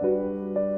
Música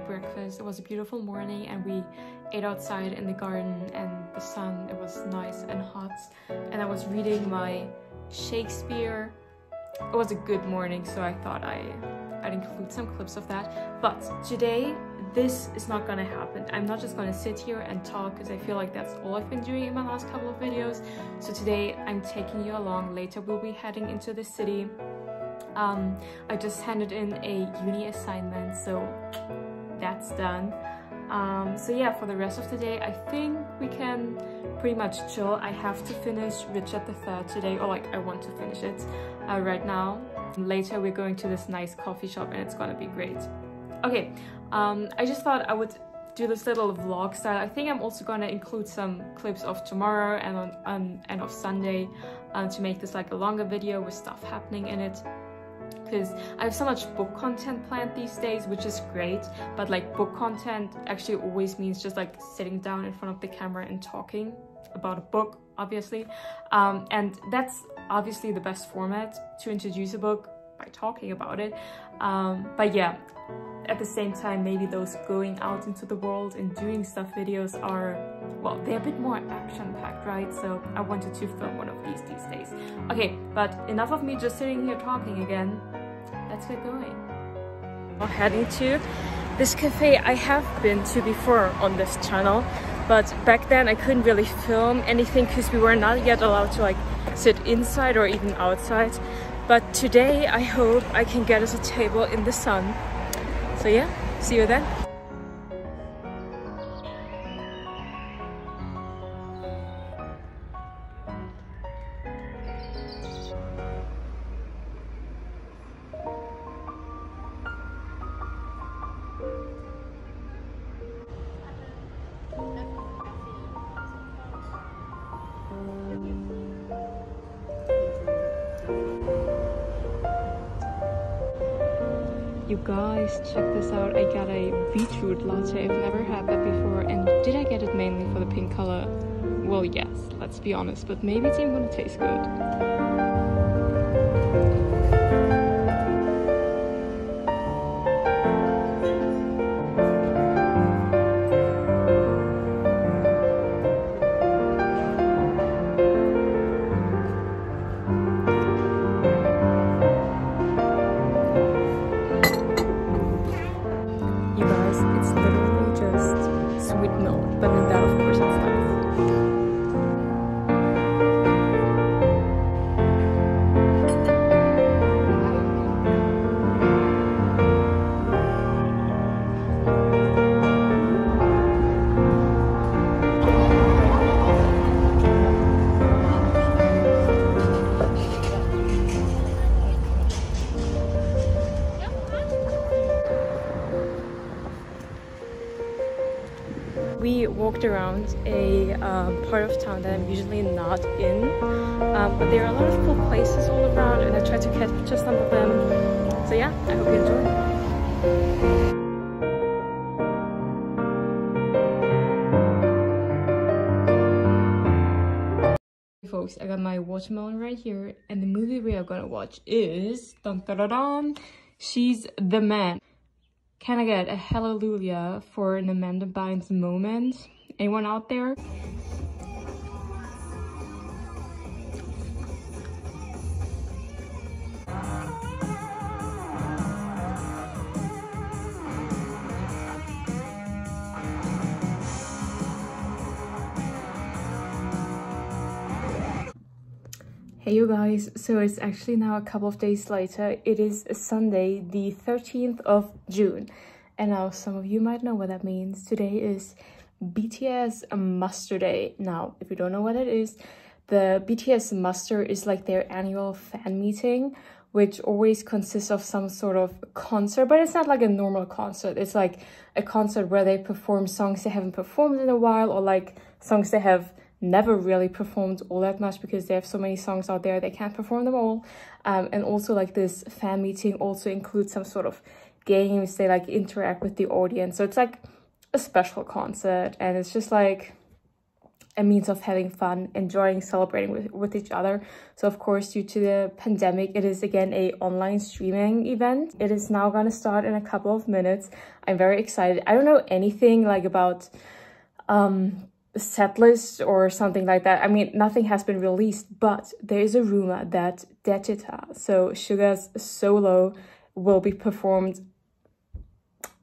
breakfast. It was a beautiful morning and we ate outside in the garden and the sun, it was nice and hot. And I was reading my Shakespeare. It was a good morning, so I thought I, I'd include some clips of that. But today, this is not gonna happen. I'm not just gonna sit here and talk because I feel like that's all I've been doing in my last couple of videos. So today I'm taking you along. Later we'll be heading into the city um, I just handed in a uni assignment, so that's done. Um, so yeah, for the rest of the day, I think we can pretty much chill. I have to finish Richard III today, or like I want to finish it uh, right now. Later, we're going to this nice coffee shop and it's gonna be great. Okay, um, I just thought I would do this little vlog style. I think I'm also gonna include some clips of tomorrow and on um, and of Sunday uh, to make this like a longer video with stuff happening in it because I have so much book content planned these days, which is great. But like book content actually always means just like sitting down in front of the camera and talking about a book, obviously. Um, and that's obviously the best format to introduce a book by talking about it. Um, but yeah, at the same time, maybe those going out into the world and doing stuff videos are, well, they're a bit more action-packed, right? So I wanted to film one of these these. Okay, but enough of me just sitting here talking again let's get going. We're heading to this cafe I have been to before on this channel, but back then I couldn't really film anything because we were not yet allowed to like sit inside or even outside. But today I hope I can get us a table in the sun. So yeah, see you then. Guys, check this out. I got a beetroot latte. I've never had that before. And did I get it mainly for the pink color? Well, yes, let's be honest. But maybe it's even gonna taste good. because it's literally just sweet milk, but in that we walked around a um, part of town that I'm usually not in. Um, but there are a lot of cool places all around and I tried to capture some of them. So yeah I hope you enjoy. Folks I got my watermelon right here and the movie we are gonna watch is dun, dun, dun, she's the man can I get a hallelujah for an Amanda Bynes moment? Anyone out there? Hey you guys, so it's actually now a couple of days later. It is Sunday, the 13th of June. And now some of you might know what that means. Today is BTS Muster Day. Now, if you don't know what it is, the BTS Muster is like their annual fan meeting, which always consists of some sort of concert, but it's not like a normal concert. It's like a concert where they perform songs they haven't performed in a while or like songs they have never really performed all that much because they have so many songs out there they can't perform them all um, and also like this fan meeting also includes some sort of games they like interact with the audience so it's like a special concert and it's just like a means of having fun, enjoying, celebrating with, with each other. So of course, due to the pandemic, it is again a online streaming event. It is now gonna start in a couple of minutes. I'm very excited. I don't know anything like about um set list or something like that. I mean, nothing has been released, but there is a rumor that Daechwita, so Suga's solo, will be performed.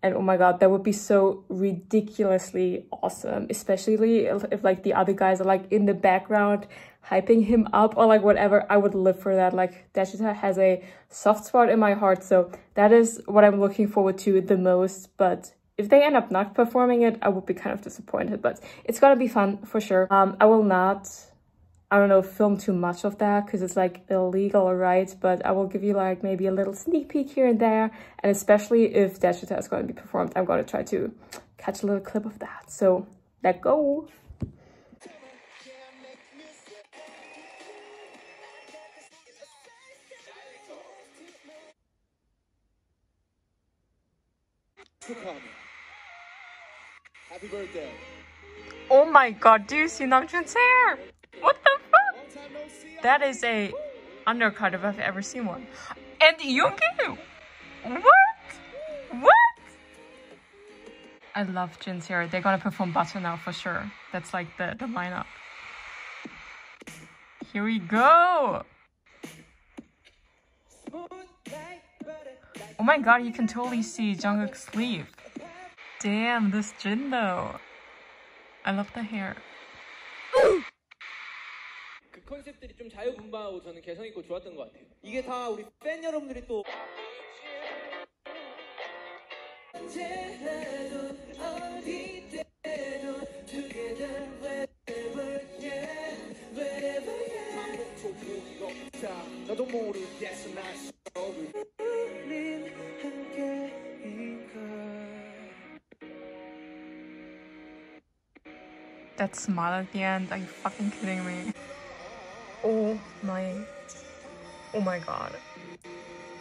And oh my god, that would be so ridiculously awesome, especially if, if like the other guys are like in the background hyping him up or like whatever. I would live for that. Like Daechwita has a soft spot in my heart, so that is what I'm looking forward to the most. But if they end up not performing it, I would be kind of disappointed, but it's gonna be fun for sure. Um, I will not, I don't know, film too much of that because it's like illegal, right? But I will give you like maybe a little sneak peek here and there. And especially if Daechwita is going to be performed, I'm to try to catch a little clip of that. So let go. Happy birthday. Oh my god, do you see Namjoon's hair? What the fuck? That is a undercut if I've ever seen one. And Yoongi! What? What? I love Jin's hair. They're gonna perform Butter now for sure. That's like the, the lineup. Here we go! Oh my god, you can totally see Jungkook's sleeve. Damn, this Jin though. I love the hair. 그 컨셉들이 좀 자유분방하고 저는 개성 있고 좋았던 것 같아요. 이게 다 우리 팬 여러분들이 또 나도 모르겠어 나 that smile at the end. Are you fucking kidding me? Oh my. Oh my god.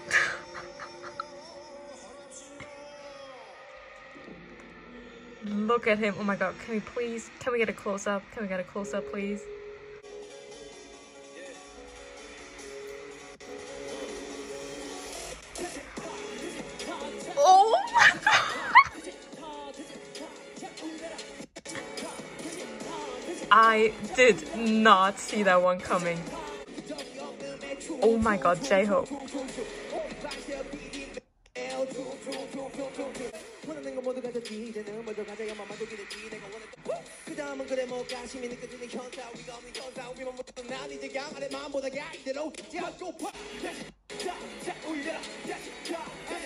Look at him. Oh my god. Can we please? Can we get a close up? Can we get a close up, please? I did not see that one coming. Oh my god, J-Hope.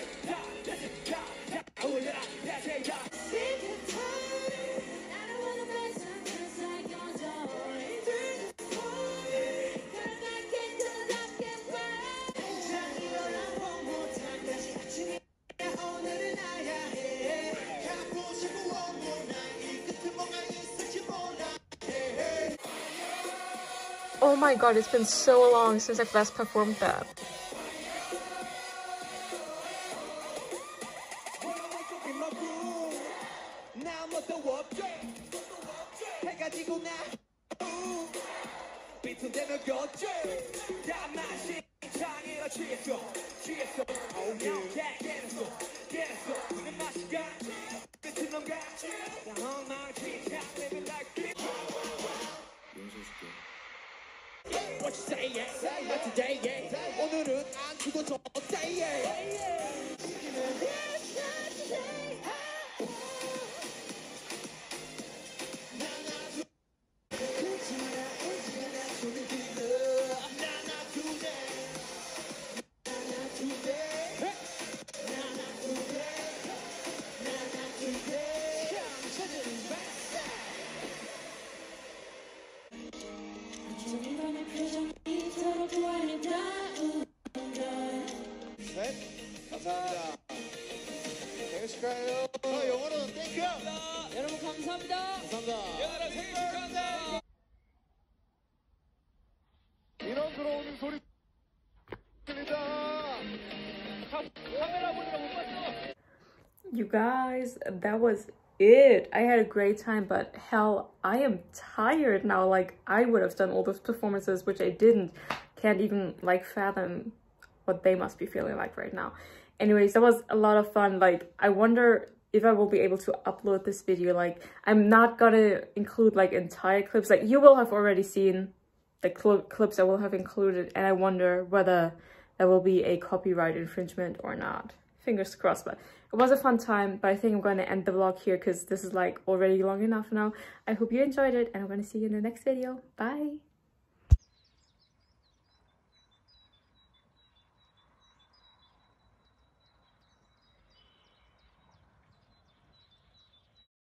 my god, it's been so long since I've last performed that. What 들어오는 소리 You guys, that was it. I had a great time, but hell, I am tired now. Like, I would have done all those performances, which I didn't. Can't even, like, fathom what they must be feeling like right now. Anyways, that was a lot of fun. Like, I wonder if I will be able to upload this video. Like, I'm not gonna include, like, entire clips. Like, you will have already seen the cl clips I will have included, and I wonder whether there will be a copyright infringement or not. Fingers crossed, but it was a fun time, but I think I'm going to end the vlog here because this is like already long enough now. I hope you enjoyed it and I'm going to see you in the next video. Bye!